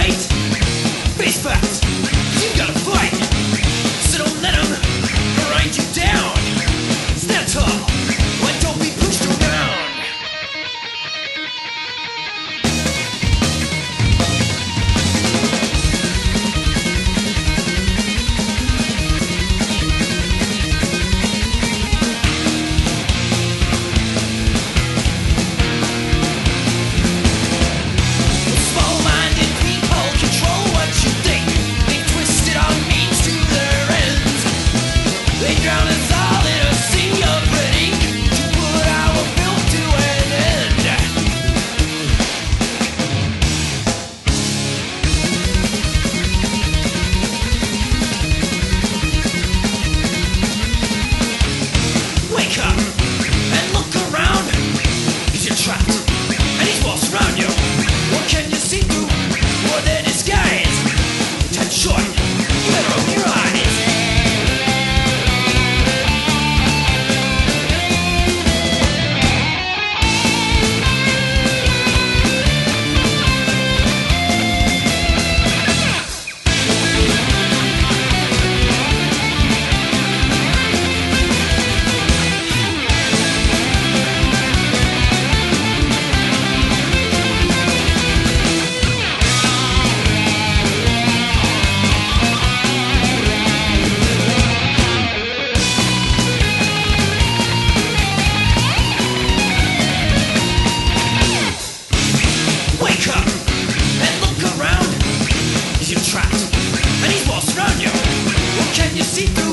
right. Si tú